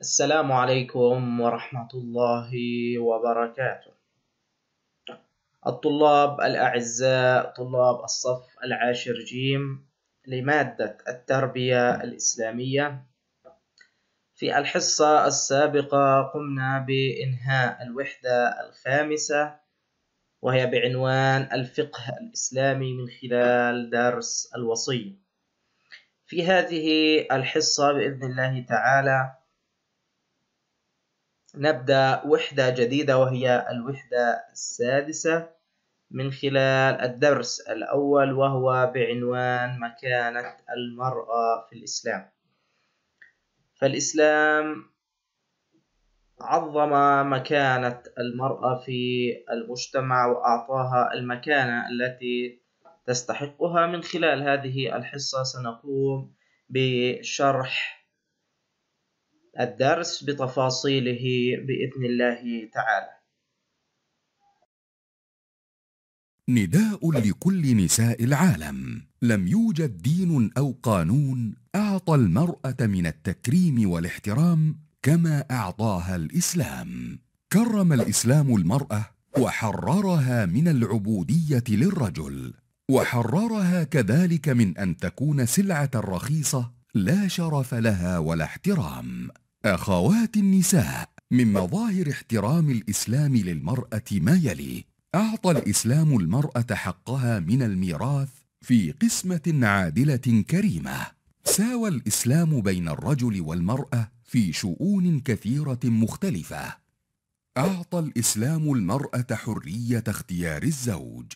السلام عليكم ورحمة الله وبركاته. الطلاب الأعزاء طلاب الصف العاشر جيم لمادة التربية الإسلامية. في الحصة السابقة قمنا بإنهاء الوحدة الخامسة وهي بعنوان الفقه الإسلامي من خلال درس الوصية. في هذه الحصة بإذن الله تعالى نبدأ وحدة جديدة وهي الوحدة السادسة. من خلال الدرس الأول وهو بعنوان مكانة المرأة في الإسلام. فالإسلام عظم مكانة المرأة في المجتمع وأعطاها المكانة التي تستحقها. من خلال هذه الحصة سنقوم بشرح الدرس بتفاصيله بإذن الله تعالى. نداء لكل نساء العالم لم يوجد دين أو قانون أعطى المرأة من التكريم والاحترام كما أعطاها الإسلام كرم الإسلام المرأة وحررها من العبودية للرجل وحررها كذلك من أن تكون سلعة رخيصة لا شرف لها ولا احترام. أخوات النساء من مظاهر احترام الإسلام للمرأة ما يلي. أعطى الإسلام المرأة حقها من الميراث في قسمة عادلة كريمة. ساوى الإسلام بين الرجل والمرأة في شؤون كثيرة مختلفة. أعطى الإسلام المرأة حرية اختيار الزوج.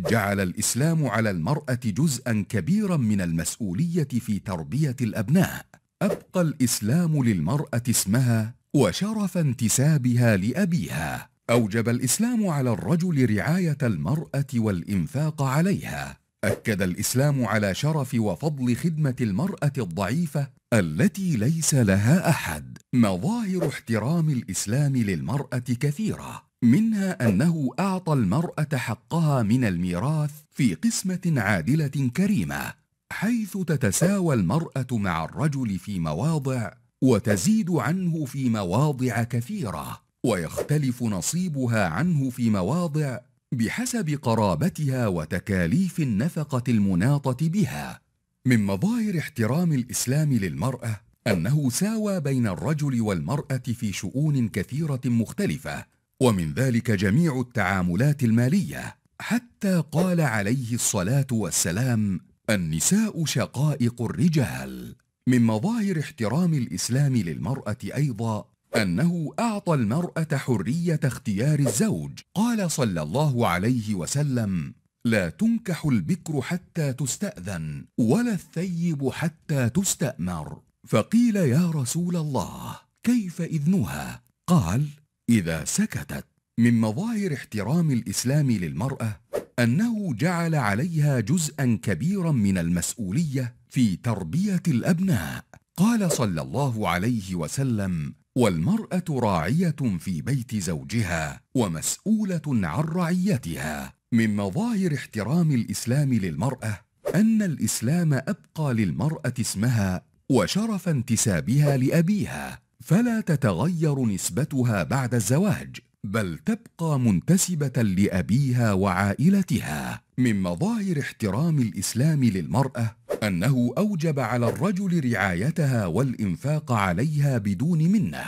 جعل الإسلام على المرأة جزءا كبيرا من المسؤولية في تربية الأبناء. أبقى الإسلام للمرأة اسمها وشرف انتسابها لأبيها. أوجب الإسلام على الرجل رعاية المرأة والإنفاق عليها. أكد الإسلام على شرف وفضل خدمة المرأة الضعيفة التي ليس لها أحد. مظاهر احترام الإسلام للمرأة كثيرة. منها أنه أعطى المرأة حقها من الميراث في قسمة عادلة كريمة حيث تتساوى المرأة مع الرجل في مواضع وتزيد عنه في مواضع كثيرة ويختلف نصيبها عنه في مواضع بحسب قرابتها وتكاليف النفقة المناطة بها. من مظاهر احترام الإسلام للمرأة أنه ساوى بين الرجل والمرأة في شؤون كثيرة مختلفة ومن ذلك جميع التعاملات المالية. حتى قال عليه الصلاة والسلام النساء شقائق الرجال. من مظاهر احترام الإسلام للمرأة أيضا أنه أعطى المرأة حرية اختيار الزوج. قال صلى الله عليه وسلم لا تنكح البكر حتى تستأذن ولا الثيب حتى تستأمر. فقيل يا رسول الله كيف إذنها؟ قال إذا سكتت من مظاهر احترام الإسلام للمرأة أنه جعل عليها جزءا كبيرا من المسؤولية في تربية الأبناء. قال صلى الله عليه وسلم والمرأة راعية في بيت زوجها ومسؤولة عن رعيتها. من مظاهر احترام الإسلام للمرأة أن الإسلام أبقى للمرأة اسمها وشرف انتسابها لأبيها فلا تتغير نسبتها بعد الزواج بل تبقى منتسبة لأبيها وعائلتها. من مظاهر احترام الإسلام للمرأة أنه أوجب على الرجل رعايتها والإنفاق عليها بدون منة.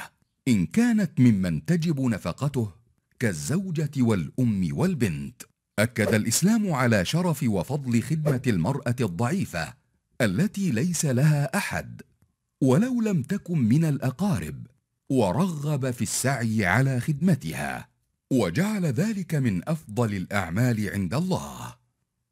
إن كانت ممن تجب نفقته كالزوجة والأم والبنت. أكد الإسلام على شرف وفضل خدمة المرأة الضعيفة التي ليس لها أحد. ولو لم تكن من الأقارب ورغب في السعي على خدمتها وجعل ذلك من أفضل الأعمال عند الله.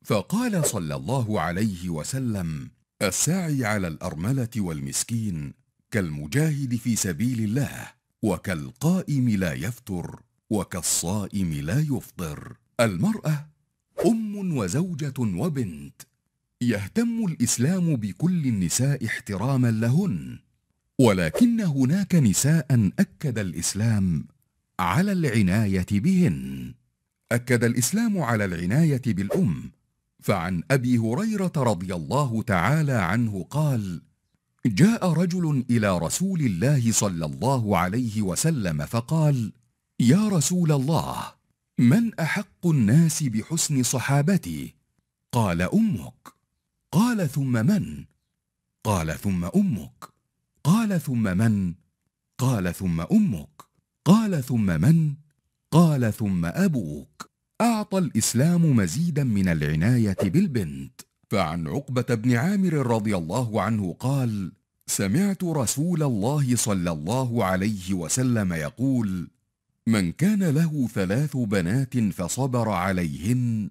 فقال صلى الله عليه وسلم الساعي على الأرملة والمسكين كالمجاهد في سبيل الله وكالقائم لا يفتر وكالصائم لا يفطر. المرأة أم وزوجة وبنت يهتم الإسلام بكل النساء احتراما لهن ولكن هناك نساء أكد الإسلام على العناية بهن. أكد الإسلام على العناية بالأم. فعن أبي هريرة رضي الله تعالى عنه قال جاء رجل إلى رسول الله صلى الله عليه وسلم فقال يا رسول الله من أحق الناس بحسن صحابتي؟ قال أمك. قال ثم من؟ قال ثم أمك. قال ثم من؟ قال ثم أمك. قال ثم من؟ قال ثم أبوك. أعطى الإسلام مزيدا من العناية بالبنت. فعن عقبة بن عامر رضي الله عنه قال سمعت رسول الله صلى الله عليه وسلم يقول من كان له ثلاث بنات فصبر عليهن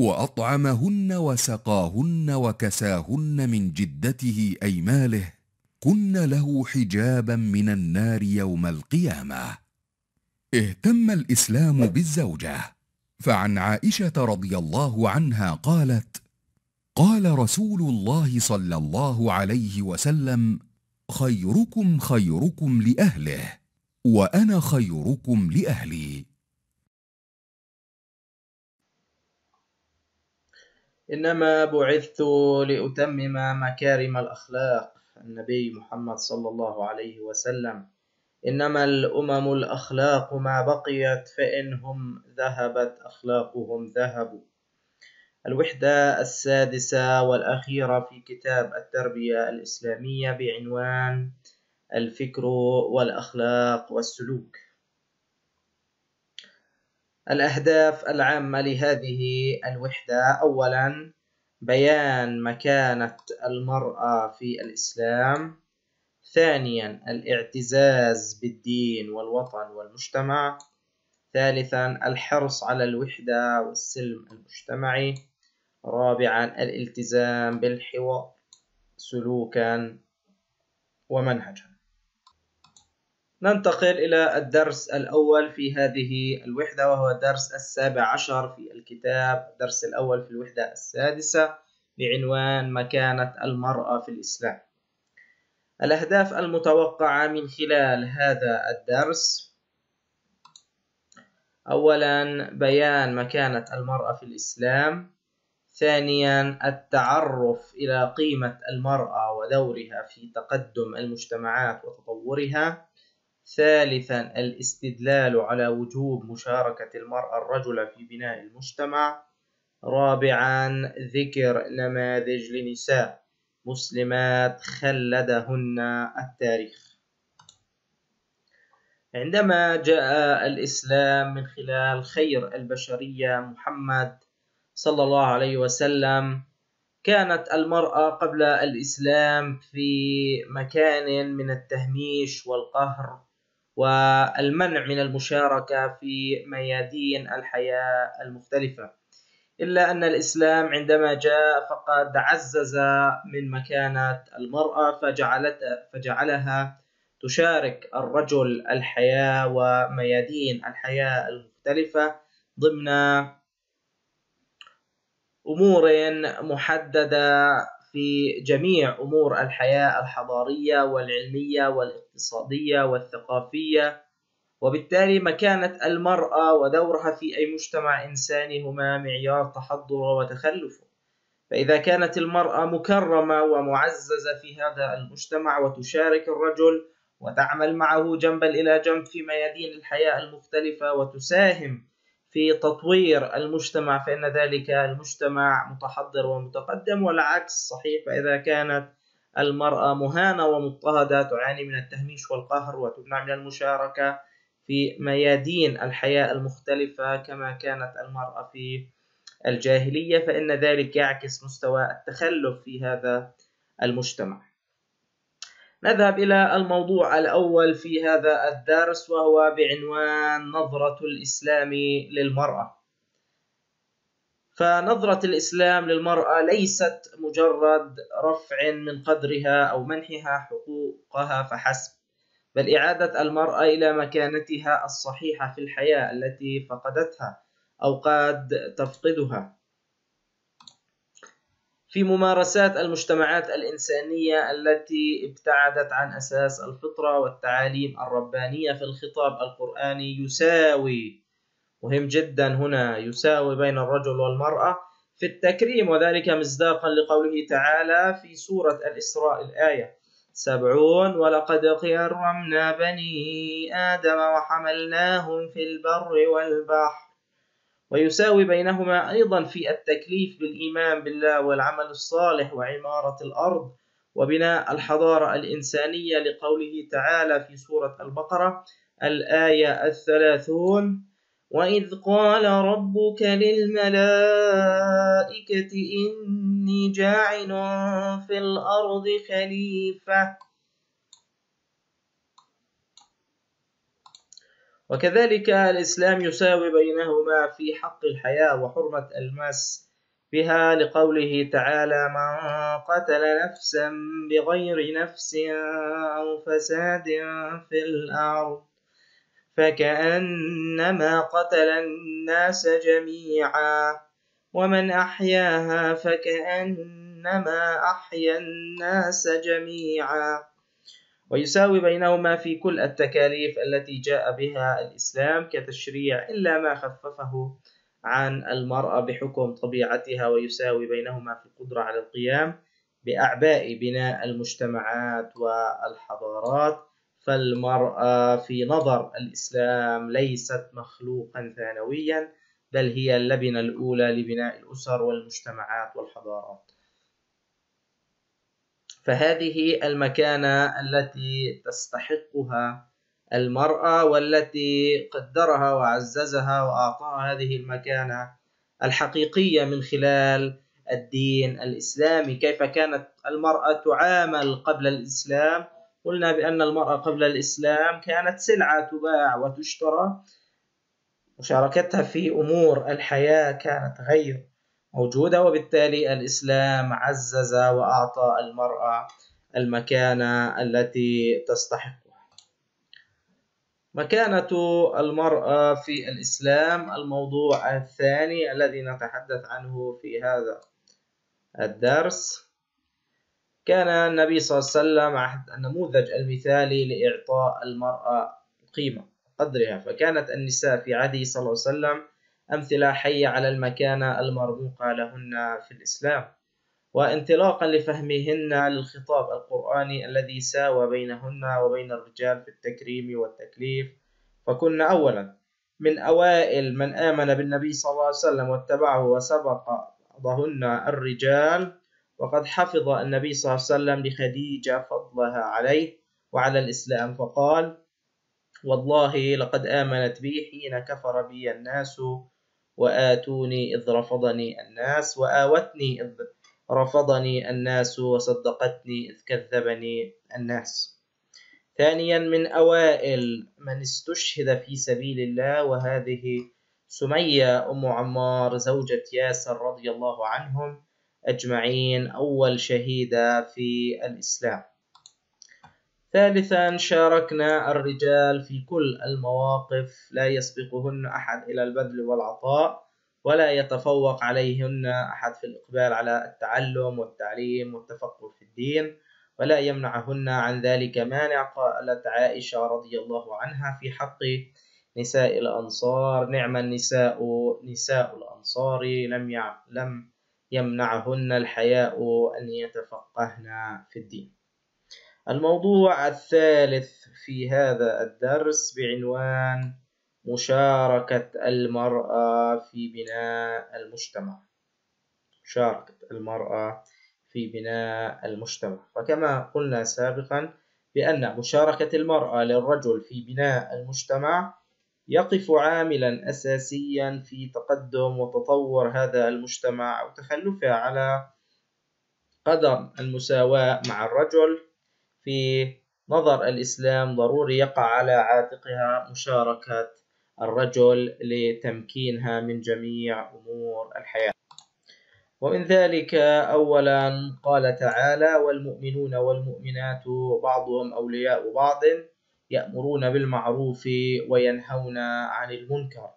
وأطعمهن وسقاهن وكساهن من جدته اي ماله كن له حجابا من النار يوم القيامة. اهتم الإسلام بالزوجة. فعن عائشة رضي الله عنها قالت قال رسول الله صلى الله عليه وسلم خيركم خيركم لأهله وأنا خيركم لأهلي. إنما بعثت لأتمم مكارم الأخلاق النبي محمد صلى الله عليه وسلم. إنما الأمم الأخلاق ما بقيت فإنهم ذهبت أخلاقهم ذهبوا. الوحدة السادسة والأخيرة في كتاب التربية الإسلامية بعنوان الفكر والأخلاق والسلوك. الأهداف العامة لهذه الوحدة. أولا بيان مكانة المرأة في الإسلام. ثانيا الاعتزاز بالدين والوطن والمجتمع. ثالثا الحرص على الوحدة والسلم المجتمعي. رابعا الالتزام بالحوار سلوكا ومنهجا. ننتقل إلى الدرس الأول في هذه الوحدة وهو الدرس السابع عشر في الكتاب الدرس الأول في الوحدة السادسة بعنوان مكانة المرأة في الإسلام. الأهداف المتوقعة من خلال هذا الدرس أولا بيان مكانة المرأة في الإسلام. ثانيا التعرف إلى قيمة المرأة ودورها في تقدم المجتمعات وتطورها. ثالثا الاستدلال على وجوب مشاركة المرأة الرجل في بناء المجتمع. رابعا ذكر نماذج لنساء مسلمات خلدهن التاريخ. عندما جاء الإسلام من خلال خير البشرية محمد صلى الله عليه وسلم كانت المرأة قبل الإسلام في مكان من التهميش والقهر. والمنع من المشاركة في ميادين الحياة المختلفة. إلا أن الإسلام عندما جاء فقد عزز من مكانة المرأة فجعلت فجعلها تشارك الرجل الحياة وميادين الحياة المختلفة ضمن أمور محددة في جميع أمور الحياة الحضارية والعلمية والاقتصادية والثقافية وبالتالي مكانة المرأة ودورها في أي مجتمع إنساني هما معيار تحضر وتخلف فإذا كانت المرأة مكرمة ومعززة في هذا المجتمع وتشارك الرجل وتعمل معه جنبا إلى جنب في ميادين الحياة المختلفة وتساهم في تطوير المجتمع فإن ذلك المجتمع متحضر ومتقدم والعكس صحيح فإذا كانت المرأة مهانة ومضطهدة تعاني من التهميش والقهر وتمنع من المشاركة في ميادين الحياة المختلفة كما كانت المرأة في الجاهلية فإن ذلك يعكس مستوى التخلف في هذا المجتمع. نذهب إلى الموضوع الأول في هذا الدرس وهو بعنوان نظرة الإسلام للمرأة. فنظرة الإسلام للمرأة ليست مجرد رفع من قدرها أو منحها حقوقها فحسب بل إعادة المرأة إلى مكانتها الصحيحة في الحياة التي فقدتها أو قد تفقدها. في ممارسات المجتمعات الإنسانية التي ابتعدت عن أساس الفطرة والتعاليم الربانية في الخطاب القرآني يساوي مهم جدا هنا يساوي بين الرجل والمرأة في التكريم وذلك مصداقا لقوله تعالى في سورة الإسراء الآية سبعون ولقد كرمنا بني آدم وحملناهم في البر والبحر ويساوي بينهما أيضا في التكليف بالإيمان بالله والعمل الصالح وعمارة الأرض وبناء الحضارة الإنسانية لقوله تعالى في سورة البقرة الآية الثلاثون وإذ قال ربك للملائكة إني جاعل في الأرض خليفة وكذلك الإسلام يساوي بينهما في حق الحياة وحرمة المس بها لقوله تعالى من قتل نفسا بغير نفس أو فساد في الأرض فكأنما قتل الناس جميعا ومن أحياها فكأنما أحيا الناس جميعا ويساوي بينهما في كل التكاليف التي جاء بها الإسلام كتشريع إلا ما خففه عن المرأة بحكم طبيعتها ويساوي بينهما في القدرة على القيام بأعباء بناء المجتمعات والحضارات. فالمرأة في نظر الإسلام ليست مخلوقا ثانويا بل هي اللبنة الأولى لبناء الأسر والمجتمعات والحضارات. فهذه المكانة التي تستحقها المرأة والتي قدرها وعززها وأعطاها هذه المكانة الحقيقية من خلال الدين الإسلامي. كيف كانت المرأة تعامل قبل الإسلام؟ قلنا بأن المرأة قبل الإسلام كانت سلعة تباع وتشترى. مشاركتها في أمور الحياة كانت غير موجودة وبالتالي الإسلام عزز وأعطى المرأة المكانة التي تستحقها. مكانة المرأة في الإسلام الموضوع الثاني الذي نتحدث عنه في هذا الدرس. كان النبي صلى الله عليه وسلم أحد النموذج المثالي لإعطاء المرأة قيمة قدرها فكانت النساء في عهده صلى الله عليه وسلم أمثلة حية على المكانة المرموقة لهن في الإسلام. وانطلاقا لفهمهن للخطاب القرآني الذي ساوى بينهن وبين الرجال في التكريم والتكليف. فكن أولا. من أوائل من آمن بالنبي صلى الله عليه وسلم واتبعه وسبق بعضهن الرجال وقد حفظ النبي صلى الله عليه وسلم لخديجة فضلها عليه وعلى الإسلام. فقال والله لقد آمنت بي حين كفر بي الناس وآتوني إذ رفضني الناس وآوتني إذ رفضني الناس وصدقتني إذ كذبني الناس. ثانيا من أوائل من استشهد في سبيل الله وهذه سمية أم عمار زوجة ياسر رضي الله عنهم أجمعين أول شهيدة في الإسلام. ثالثا شاركنا الرجال في كل المواقف لا يسبقهن أحد إلى البذل والعطاء ولا يتفوق عليهن أحد في الإقبال على التعلم والتعليم والتفقه في الدين ولا يمنعهن عن ذلك مانع قالت عائشة رضي الله عنها في حق نساء الأنصار. نعم النساء نساء الأنصار لم لم يمنعهن الحياء أن يتفقهن في الدين. الموضوع الثالث في هذا الدرس بعنوان مشاركة المرأة في بناء المجتمع. مشاركة المرأة في بناء المجتمع. فكما قلنا سابقا بأن مشاركة المرأة للرجل في بناء المجتمع يقف عاملا أساسيا في تقدم وتطور هذا المجتمع أو تخلفه على قدر المساواة مع الرجل في نظر الإسلام ضروري يقع على عاتقها مشاركة الرجل لتمكينها من جميع أمور الحياة. ومن ذلك أولا قال تعالى والمؤمنون والمؤمنات بعضهم أولياء بعض يأمرون بالمعروف وينهون عن المنكر.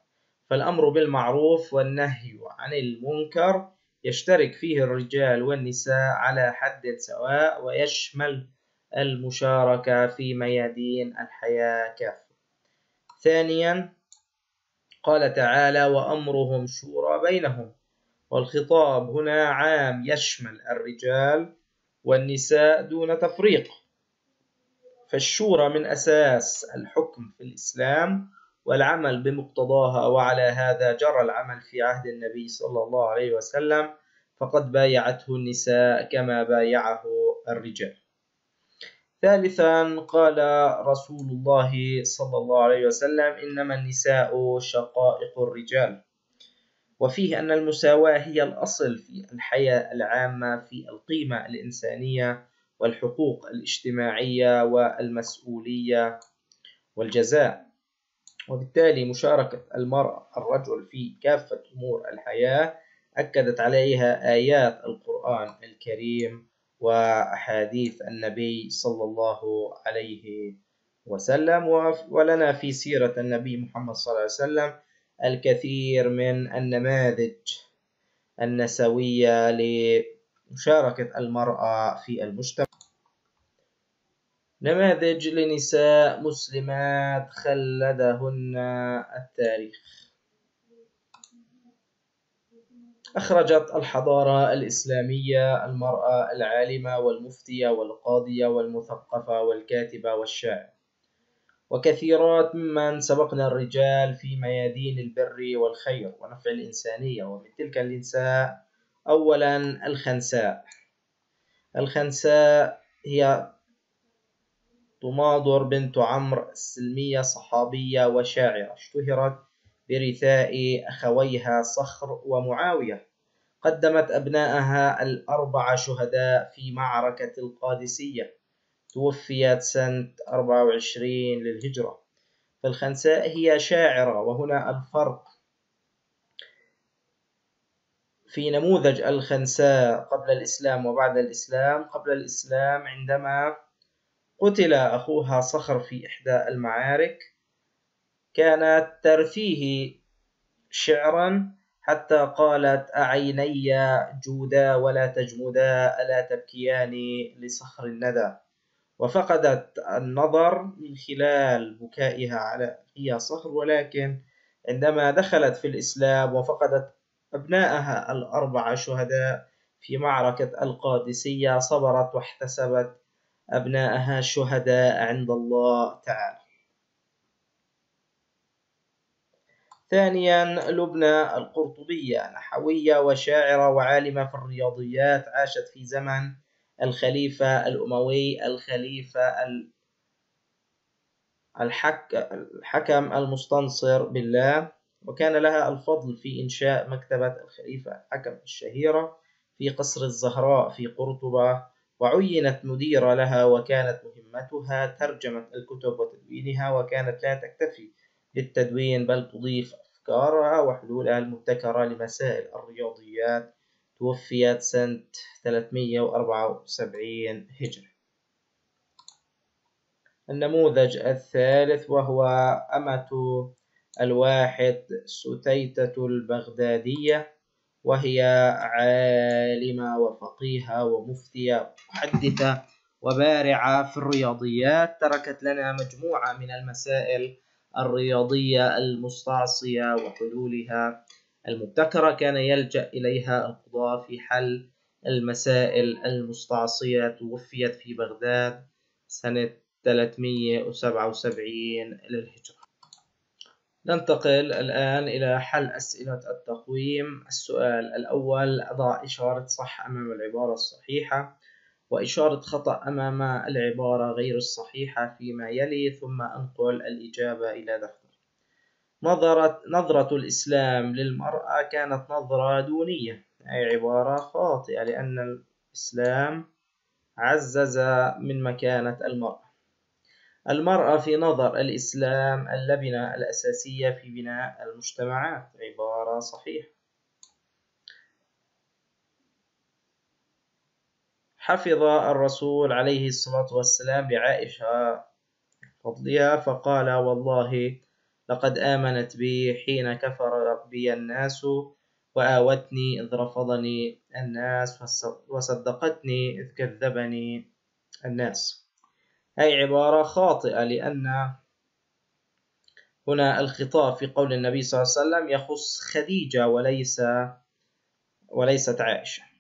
فالأمر بالمعروف والنهي عن المنكر يشترك فيه الرجال والنساء على حد سواء ويشمل المشاركة في ميادين الحياة كافة ثانيا قال تعالى وأمرهم شورى بينهم والخطاب هنا عام يشمل الرجال والنساء دون تفريق. فالشورى من أساس الحكم في الإسلام والعمل بمقتضاها وعلى هذا جرى العمل في عهد النبي صلى الله عليه وسلم فقد بايعته النساء كما بايعه الرجال. ثالثا قال رسول الله صلى الله عليه وسلم إنما النساء شقائق الرجال. وفيه أن المساواة هي الأصل في الحياة العامة في القيمة الإنسانية والحقوق الاجتماعية والمسؤولية والجزاء. وبالتالي مشاركة المرأة الرجل في كافة أمور الحياة أكدت عليها آيات القرآن الكريم. وأحاديث النبي صلى الله عليه وسلم ولنا في سيرة النبي محمد صلى الله عليه وسلم الكثير من النماذج النسوية لمشاركة المرأة في المجتمع. نماذج لنساء مسلمات خلدهن التاريخ. أخرجت الحضارة الإسلامية المرأة العالمة والمفتية والقاضية والمثقفة والكاتبة والشاعر. وكثيرات ممن سبقنا الرجال في ميادين البر والخير ونفع الإنسانية ومن تلك النساء أولا الخنساء. الخنساء هي طماضر بنت عمرو السلمية صحابية وشاعرة. اشتهرت برثاء أخويها صخر ومعاوية. قدمت أبناءها الأربع شهداء في معركة القادسية. توفيت سنة 24 للهجرة. فالخنساء هي شاعرة وهنا الفرق. في نموذج الخنساء قبل الإسلام وبعد الإسلام قبل الإسلام عندما قتل أخوها صخر في إحدى المعارك. كانت ترثيه شعرا حتى قالت أعيني جودا ولا تجمدا ألا تبكيان لصخر الندى؟ وفقدت النظر من خلال بكائها على هي صخر ولكن عندما دخلت في الإسلام وفقدت أبنائها الأربعة شهداء في معركة القادسية صبرت واحتسبت أبنائها شهداء عند الله تعالى. ثانيا لبنى القرطبية نحوية وشاعرة وعالمة في الرياضيات عاشت في زمن الخليفة الأموي الخليفة الحك الحكم المستنصر بالله. وكان لها الفضل في إنشاء مكتبة الخليفة الحكم الشهيرة في قصر الزهراء في قرطبة. وعينت مديرة لها وكانت مهمتها ترجمة الكتب وتدوينها وكانت لا تكتفي بالتدوين بل تضيف أفكارها وحلولها المبتكرة لمسائل الرياضيات توفيت سنة 374 هجري. النموذج الثالث وهو أمة الواحد ستيتة البغدادية وهي عالمة وفقيهة ومفتية محدثة وبارعة في الرياضيات تركت لنا مجموعة من المسائل الرياضية المستعصية وحلولها المبتكرة كان يلجأ إليها القضاة في حل المسائل المستعصية توفيت في بغداد سنة 377 للهجرة. ننتقل الآن إلى حل أسئلة التقويم. السؤال الأول أضع إشارة صح أمام العبارة الصحيحة؟ وإشارة خطأ أمام العبارة غير الصحيحة فيما يلي ثم أنقل الإجابة إلى دفتر. نظرت نظرة الإسلام للمرأة كانت نظرة دونية أي عبارة خاطئة لأن الإسلام عزز من مكانة المرأة. المرأة في نظر الإسلام اللبنة الأساسية في بناء المجتمعات عبارة صحيحة. حفظ الرسول عليه الصلاة والسلام لعائشة فضلها فقال والله لقد آمنت بي حين كفر بي الناس وآوتني إذ رفضني الناس وصدقتني إذ كذبني الناس. هي عبارة خاطئة لأن هنا الخطاب في قول النبي صلى الله عليه وسلم يخص خديجة وليس وليست عائشة.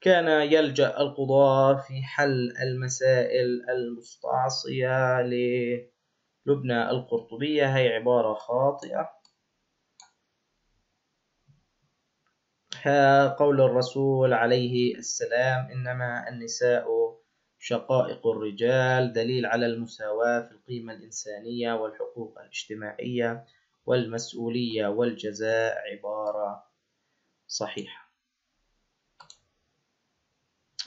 كان يلجأ القضاة في حل المسائل المستعصية للبنى القرطبية. هي عبارة خاطئة. قول الرسول عليه السلام إنما النساء شقائق الرجال دليل على المساواة في القيمة الإنسانية والحقوق الاجتماعية والمسؤولية والجزاء. عبارة صحيحة.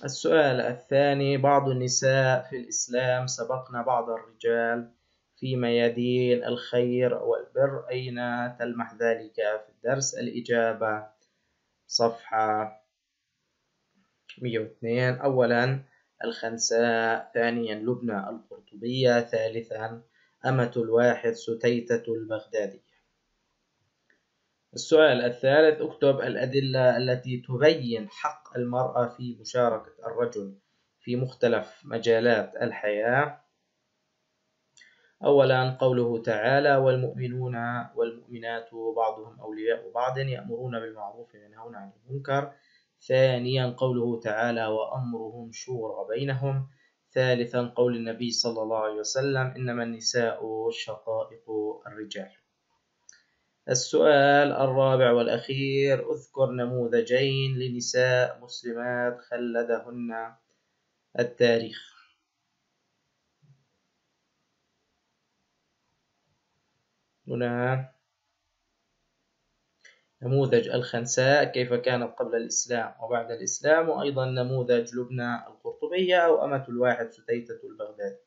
السؤال الثاني بعض النساء في الإسلام سبقنا بعض الرجال في ميادين الخير والبر أين تلمح ذلك في الدرس؟ الإجابة صفحة 102 أولا الخنساء ثانيا لبنى القرطبية ثالثا أمة الواحد ستيتة البغدادية. السؤال الثالث اكتب الأدلة التي تبين حق المرأة في مشاركة الرجل في مختلف مجالات الحياة. أولا قوله تعالى والمؤمنون والمؤمنات بعضهم أولياء بعض يأمرون بالمعروف وينهون عن المنكر ثانيا قوله تعالى وأمرهم شورى بينهم ثالثا قول النبي صلى الله عليه وسلم إنما النساء شقائق الرجال السؤال الرابع والأخير اذكر نموذجين لنساء مسلمات خلدهن التاريخ. هنا نموذج الخنساء كيف كانت قبل الإسلام وبعد الإسلام وأيضا نموذج لبنى القرطبية أو أمة الواحد ستيتة البغداد